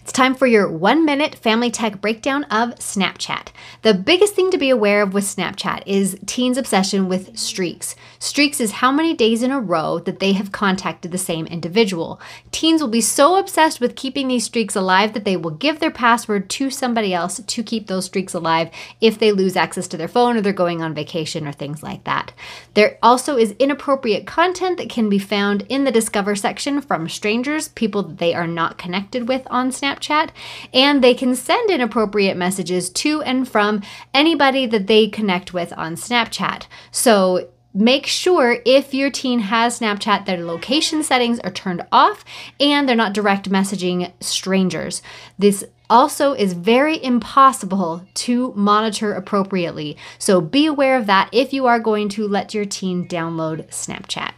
It's time for your one minute family tech breakdown of Snapchat. The biggest thing to be aware of with Snapchat is teens' obsession with streaks. Streaks is how many days in a row that they have contacted the same individual. Teens will be so obsessed with keeping these streaks alive that they will give their password to somebody else to keep those streaks alive if they lose access to their phone or they're going on vacation or things like that. There also is inappropriate content that can be found in the Discover section from strangers, people that they are not connected with on Snapchat. Snapchat, and they can send inappropriate messages to and from anybody that they connect with on Snapchat. So make sure if your teen has Snapchat, their location settings are turned off and they're not direct messaging strangers. This also is very impossible to monitor appropriately. So be aware of that if you are going to let your teen download Snapchat.